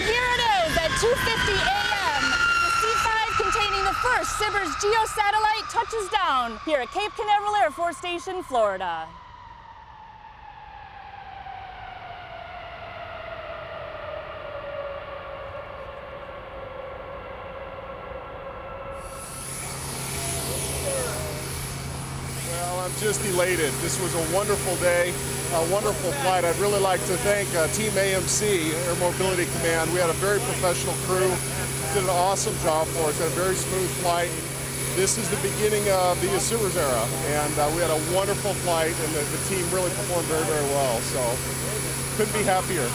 And here it is at 2.50 a.m. The C-5 containing the first SBIRS geosatellite touches down here at Cape Canaveral Air Force Station, Florida. I'm just elated. This was a wonderful day, a wonderful flight. I'd really like to thank uh, Team AMC, Air Mobility Command. We had a very professional crew, did an awesome job for us, had a very smooth flight. This is the beginning of the SBIRS era, and uh, we had a wonderful flight, and the, the team really performed very, very well. So, couldn't be happier.